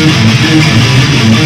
I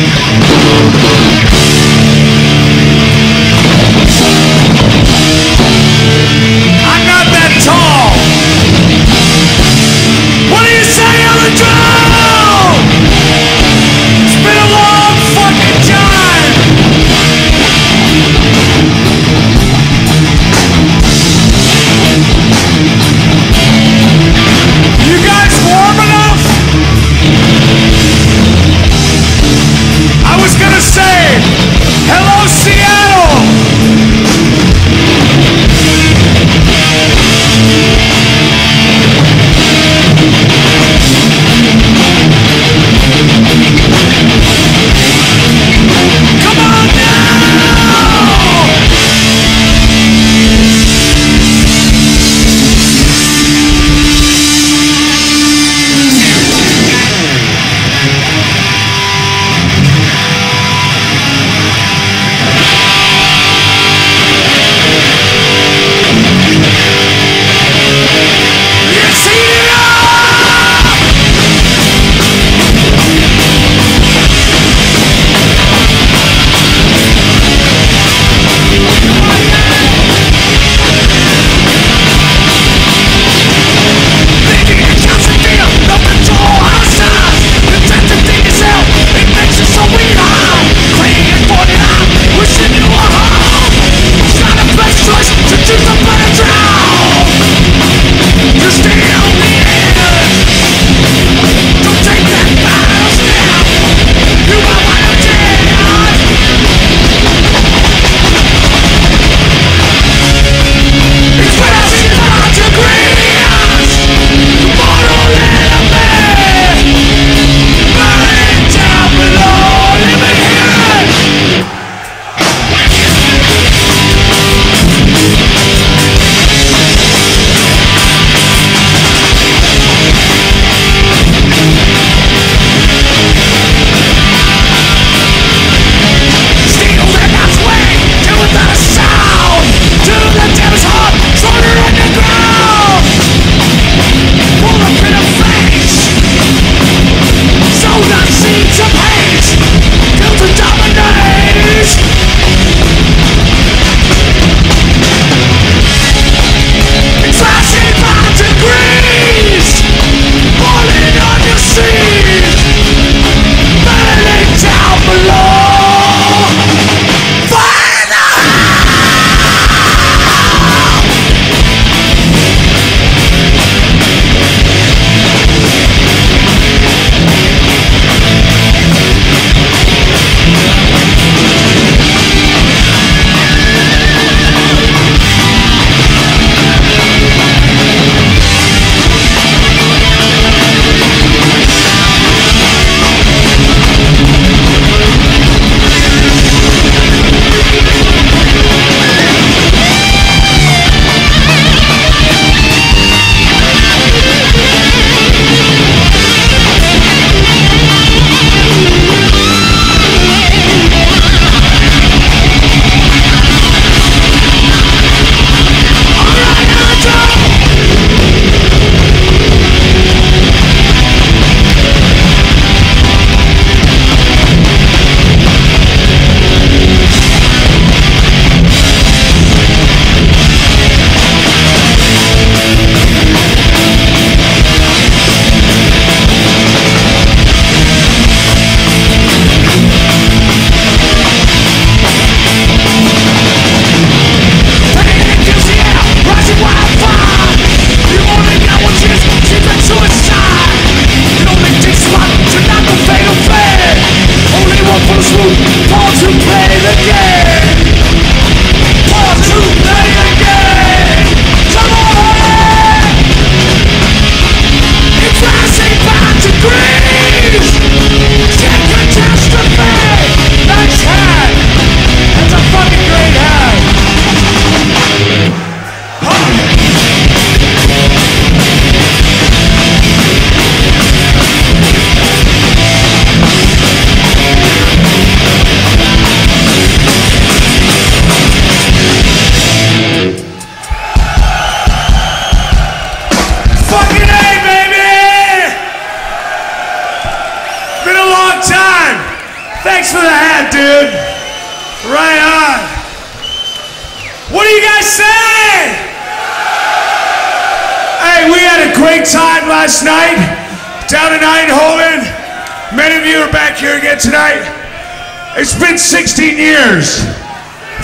been 16 years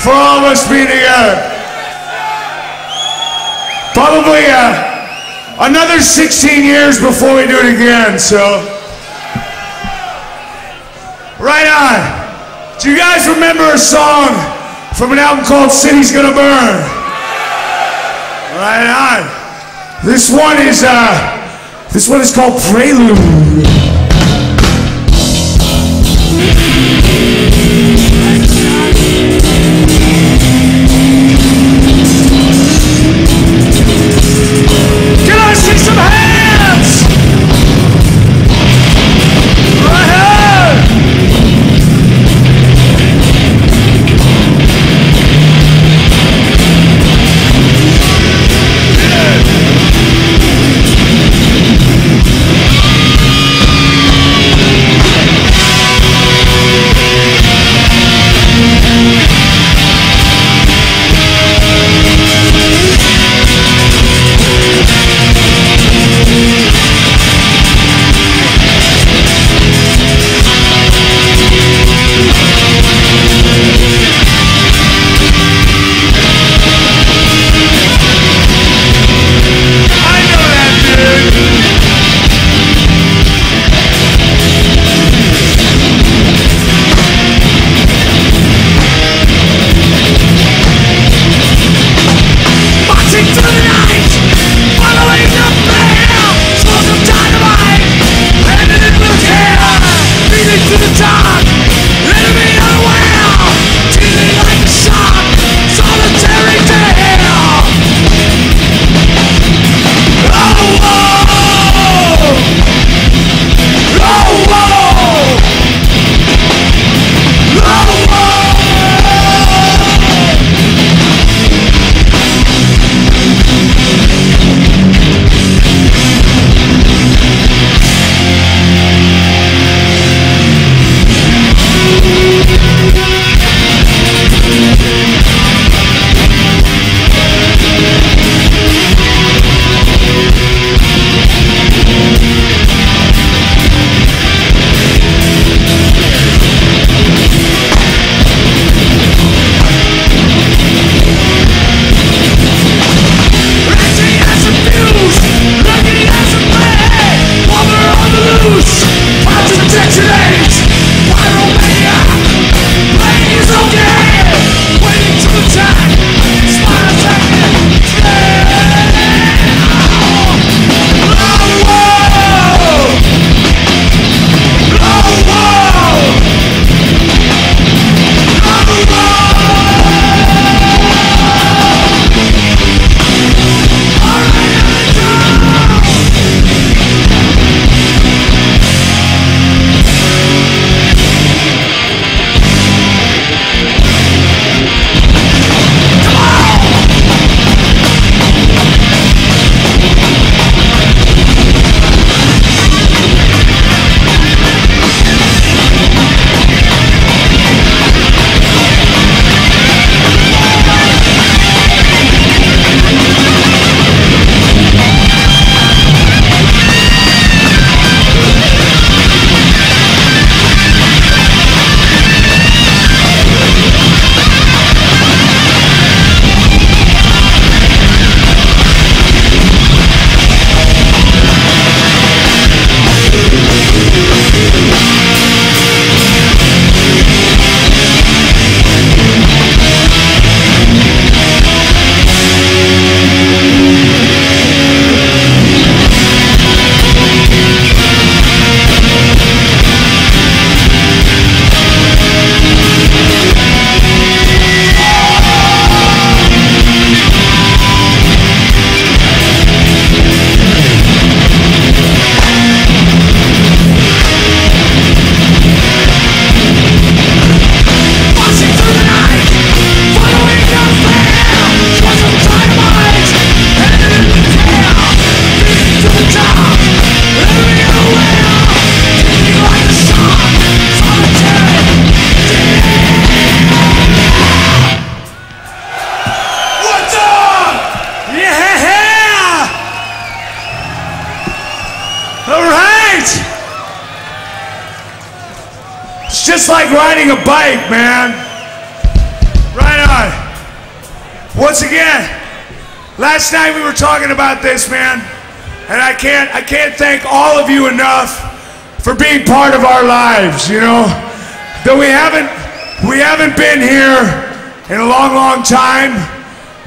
for all of us being together. Probably uh, another 16 years before we do it again, so. Right on. Do you guys remember a song from an album called City's Gonna Burn? Right on. This one is, uh, this one is called Prelude. Riding a bike, man. Right on. Once again, last night we were talking about this, man, and I can't I can't thank all of you enough for being part of our lives, you know. That we haven't we haven't been here in a long, long time,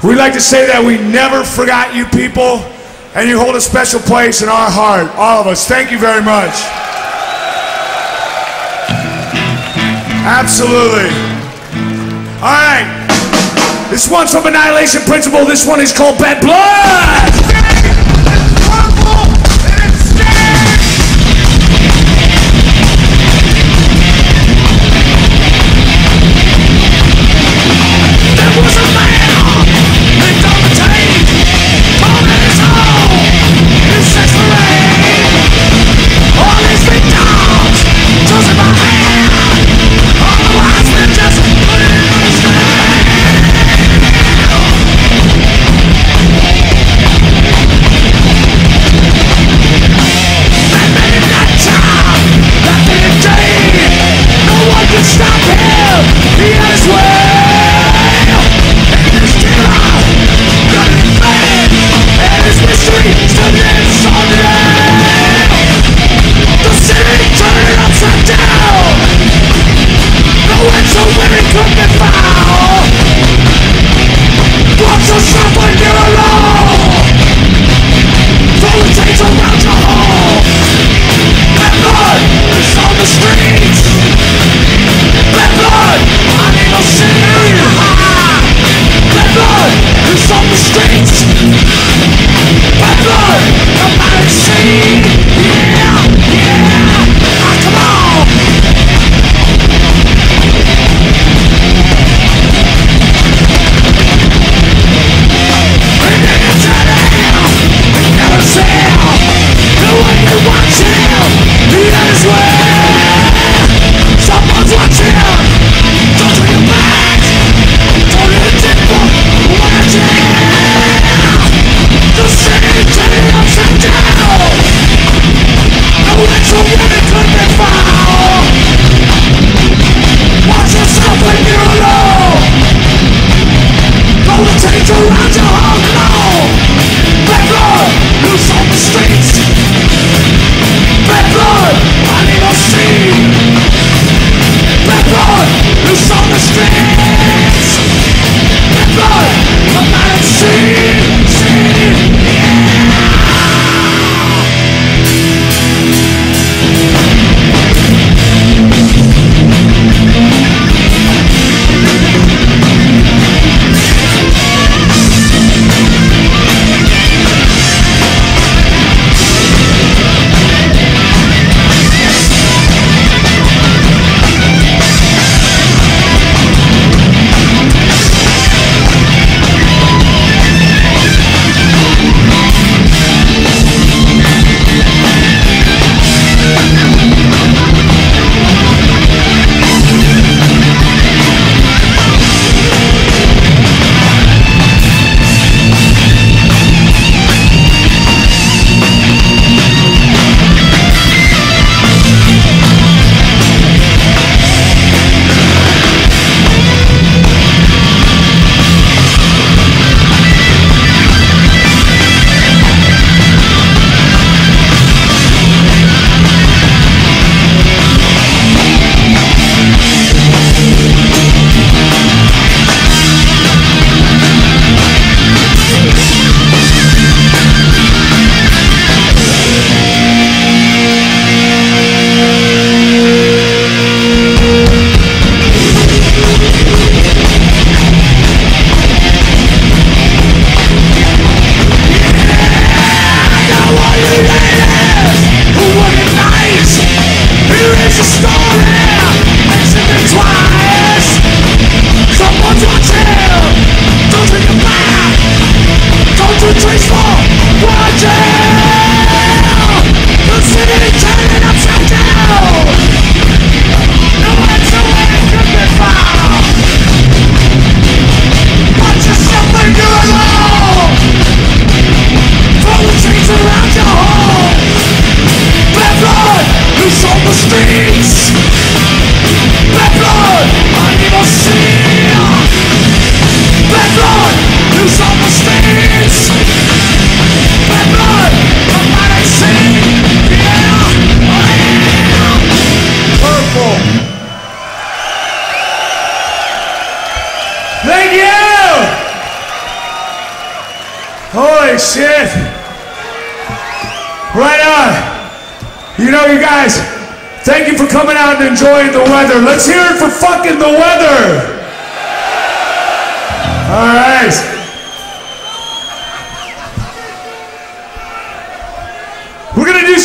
we'd like to say that we never forgot you people and you hold a special place in our heart, all of us. Thank you very much. Absolutely. All right. This one's from Annihilation Principle. This one is called Bad Blood.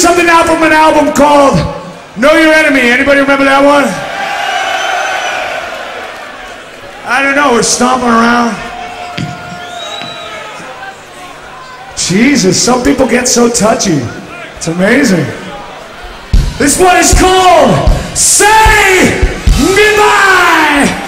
something now from an album called Know Your Enemy. Anybody remember that one? I don't know. We're stomping around. Jesus, some people get so touchy. It's amazing. This one is called Say Goodbye!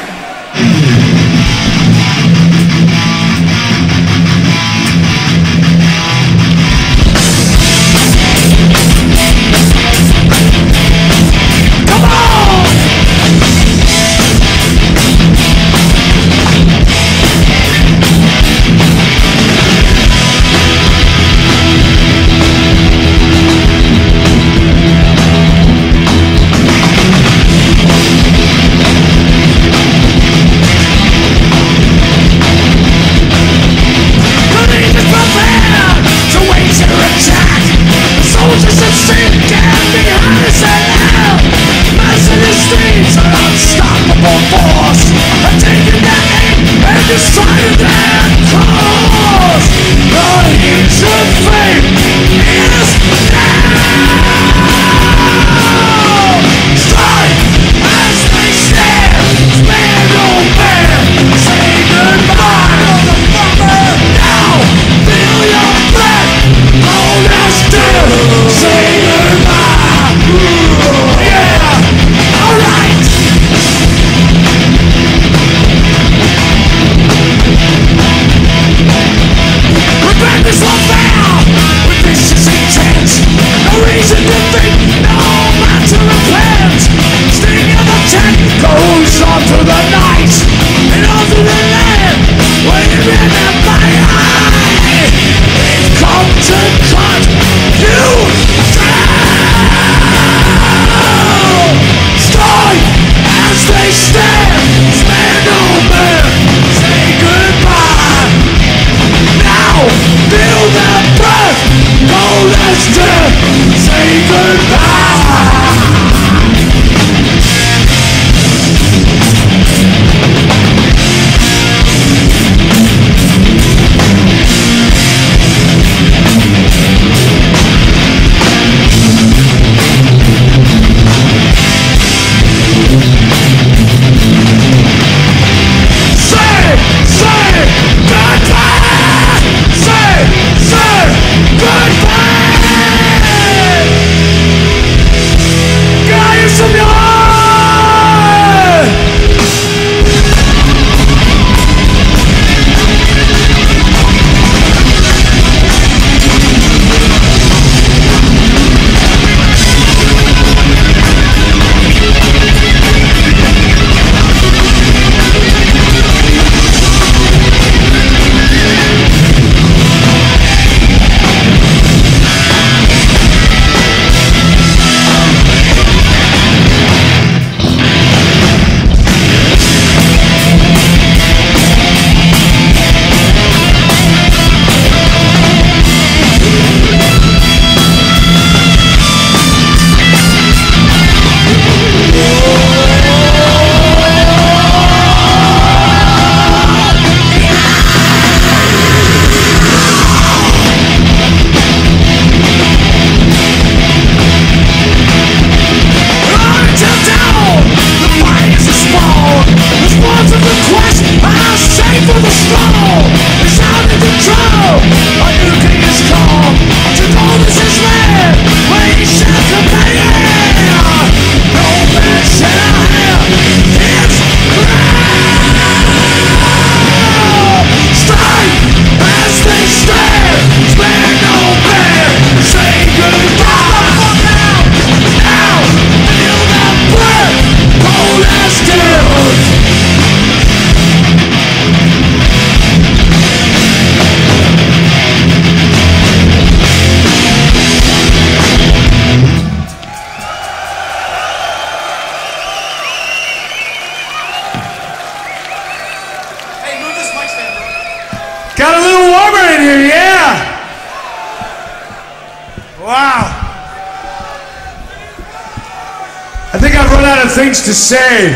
Of things to say.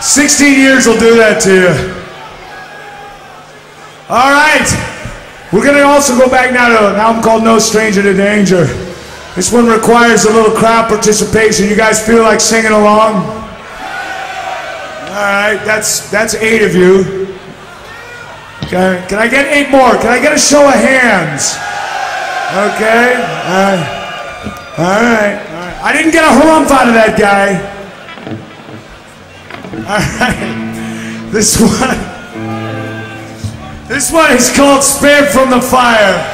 16 years will do that to you. All right. We're going to also go back now to an album called No Stranger to Danger. This one requires a little crowd participation. You guys feel like singing along? All right, that's that's eight of you. Okay, can I get eight more? Can I get a show of hands? Okay, right, all right. I didn't get a harumph out of that guy. All right, this one, this one is called "Spared from the Fire."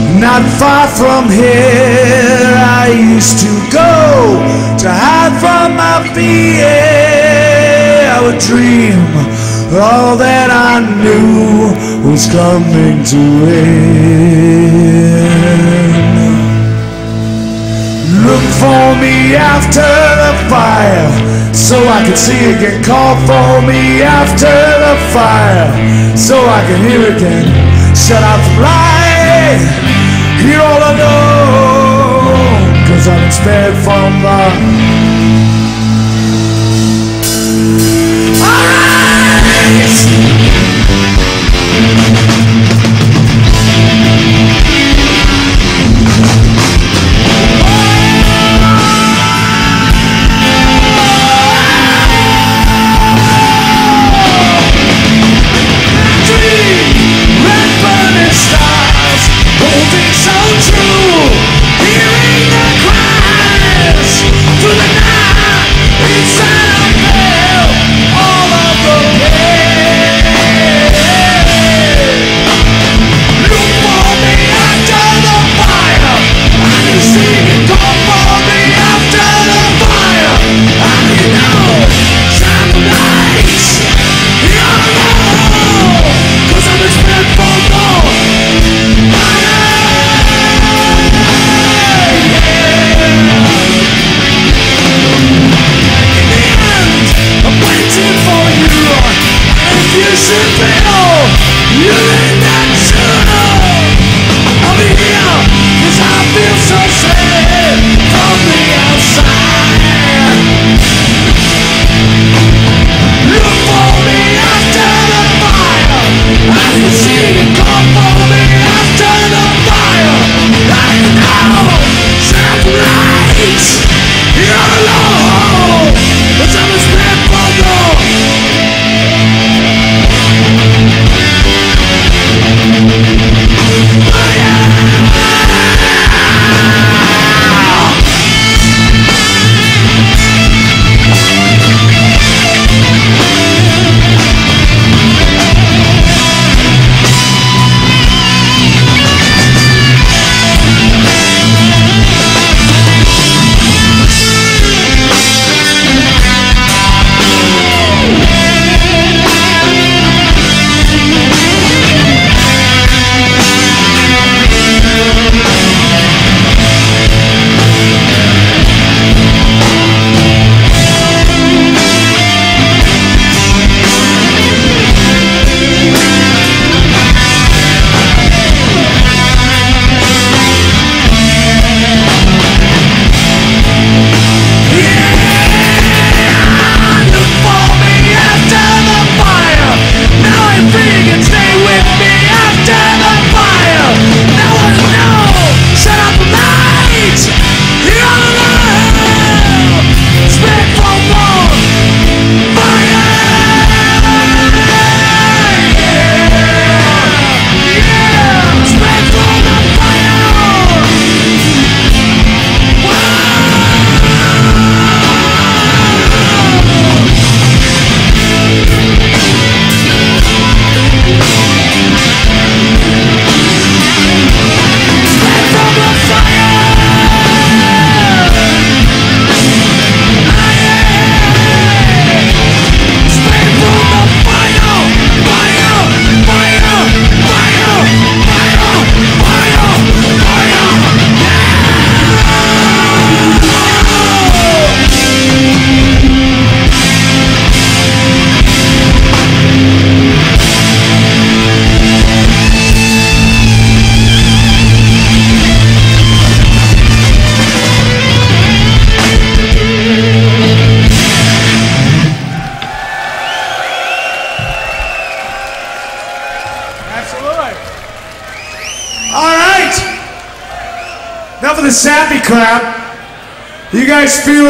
not far from here I used to go to hide from my fear. I would dream all that I knew was coming to end. Look for me after the fire so I can see again. Call for me after the fire so I can hear again. Shut out the light, hear all I know, cause I've been spared from the. Alright!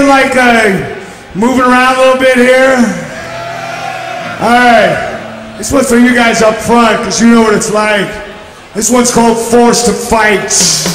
Feeling like uh, moving around a little bit here? All right. This one's for you guys up front because you know what it's like. This one's called Forced to Fight.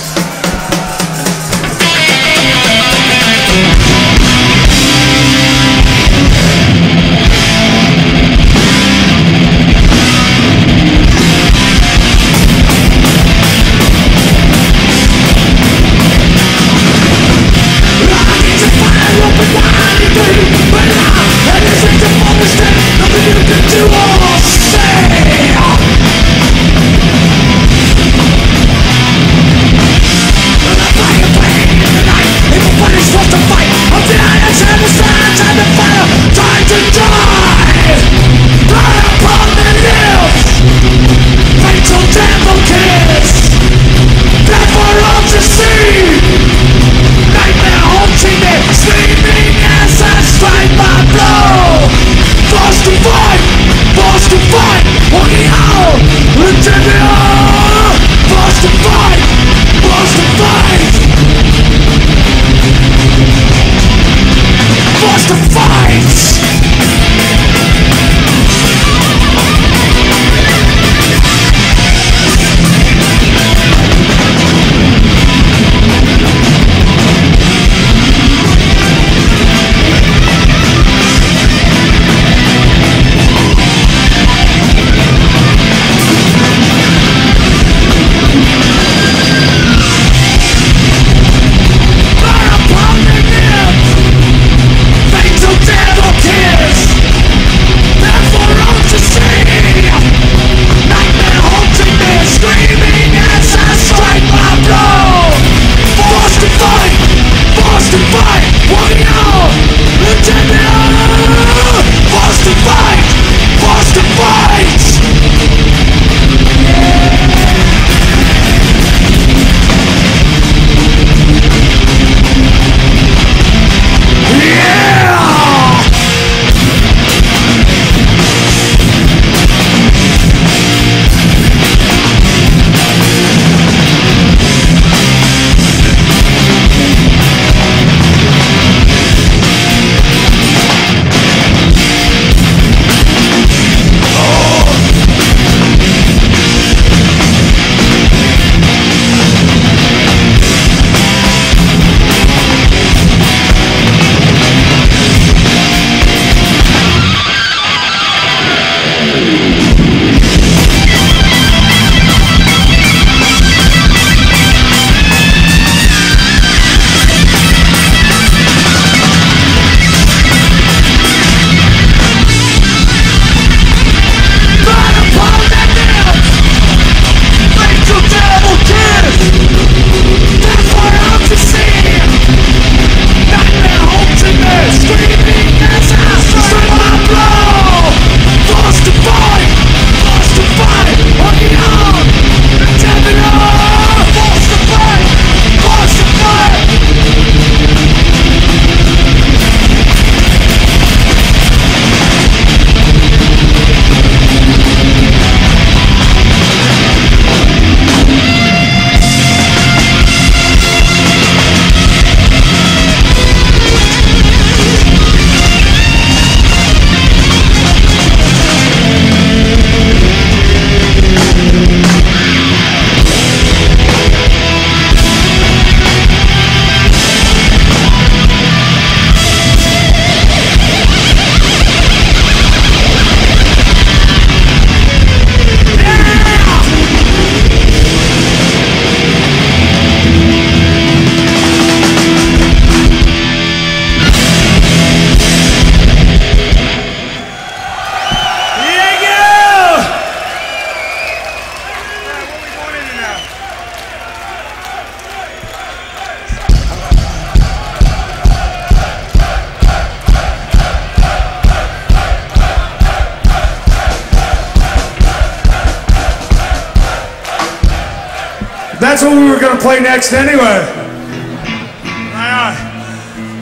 Play next anyway.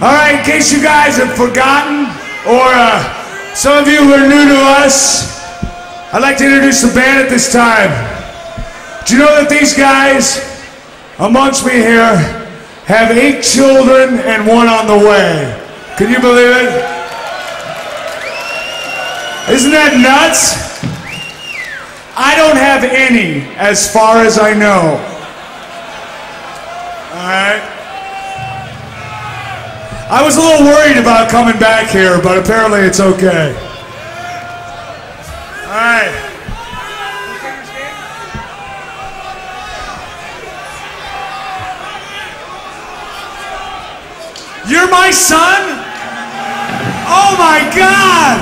All right, in case you guys have forgotten, or uh, some of you who are new to us, I'd like to introduce the band at this time. Do you know that these guys amongst me here have eight children and one on the way. Can you believe it? Isn't that nuts? I don't have any, as far as I know. Right? I was a little worried about coming back here, but apparently it's okay. All right. You're my son? Oh my God!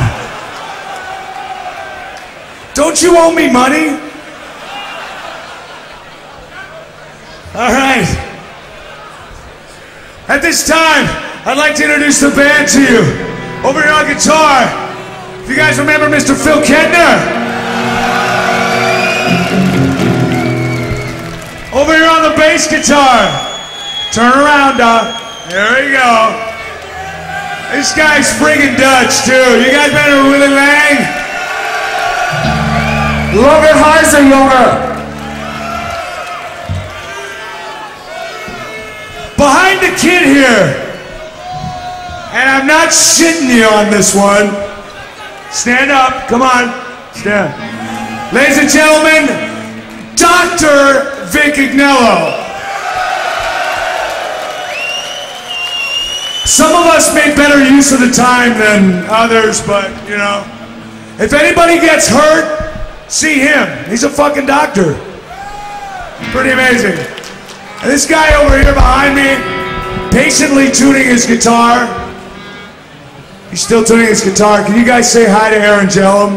Don't you owe me money? All right. At this time, I'd like to introduce the band to you. Over here on guitar, if you guys remember Mr. Phil Kettner. Over here on the bass guitar, turn around, Doc. There we go. This guy's friggin' Dutch, too. You guys better Willie Lang? Lange Heise, Junge. Behind the kid here, and I'm not shitting you on this one. Stand up, come on, stand. Ladies and gentlemen, Dr. Vic Agnello. Some of us make better use of the time than others, but you know, if anybody gets hurt, see him. He's a fucking doctor. Pretty amazing. And this guy over here behind me, patiently tuning his guitar. He's still tuning his guitar. Can you guys say hi to Aaron Jellum?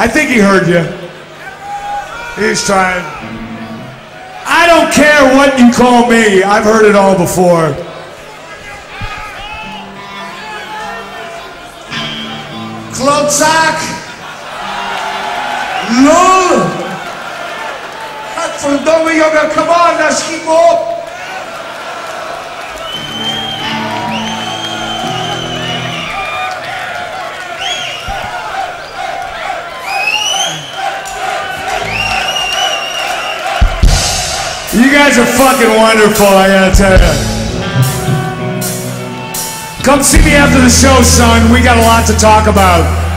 I think he heard you. He's trying. I don't care what you call me. I've heard it all before. Lul. Godverdomme jongen, come on, schiet me op. You guys are fucking wonderful, I gotta tell you. Come see me after the show, son. We got a lot to talk about.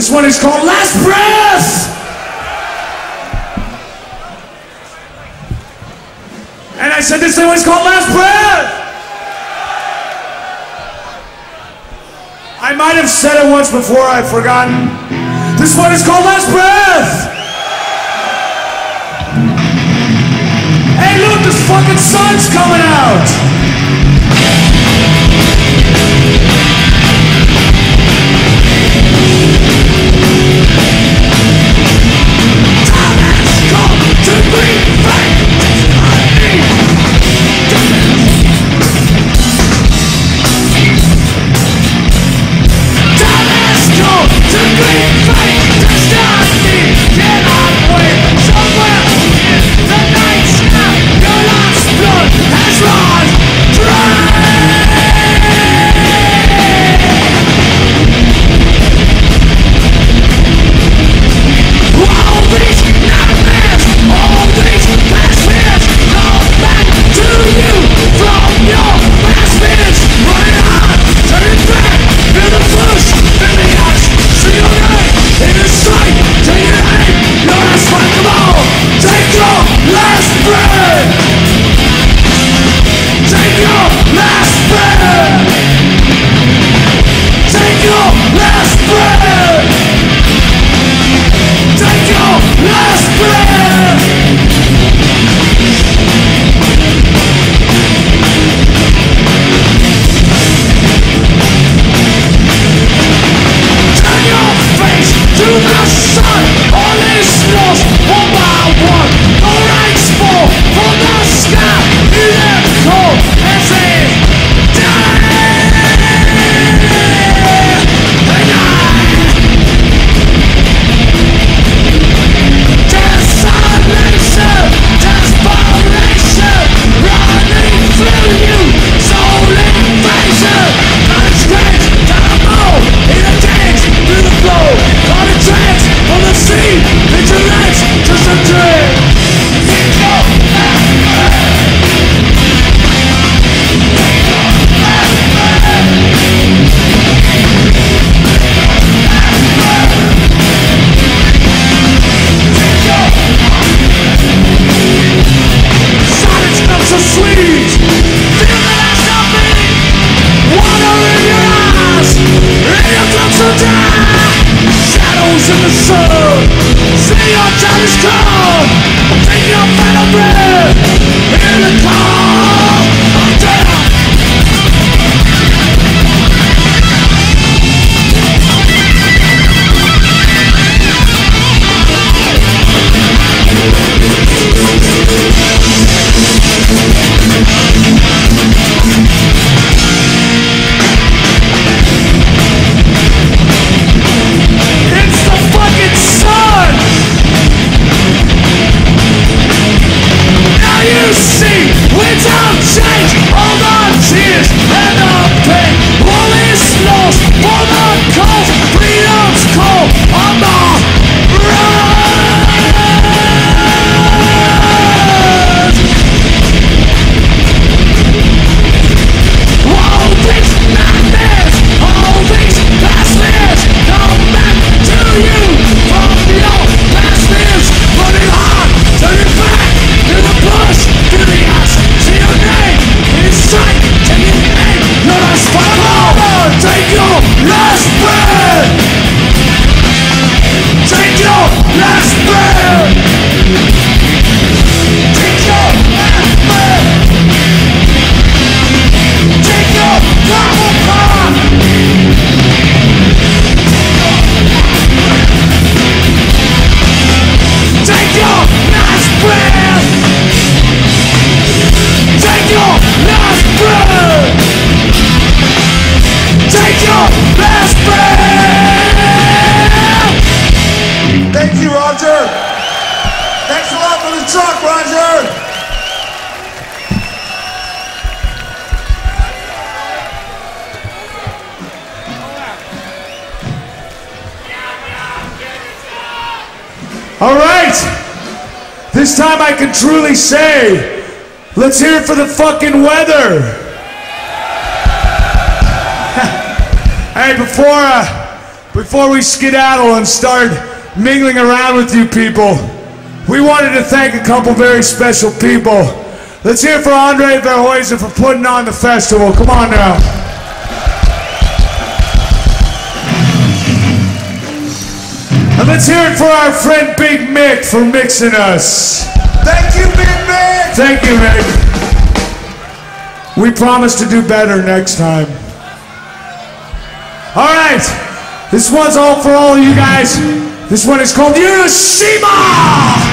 This one is called Last Breath. And I said this one is called Last Breath. I might have said it once before, I've forgotten. This one is called Last Breath. Hey, look, this fucking sun's coming out. say? Let's hear it for the fucking weather. hey, before uh, before we skedaddle and start mingling around with you people, we wanted to thank a couple very special people. Let's hear it for Andre Verhoeven for putting on the festival. Come on now. And let's hear it for our friend Big Mick for mixing us. Thank you, Meg. We promise to do better next time. All right. This one's all for all of you guys. This one is called yoshima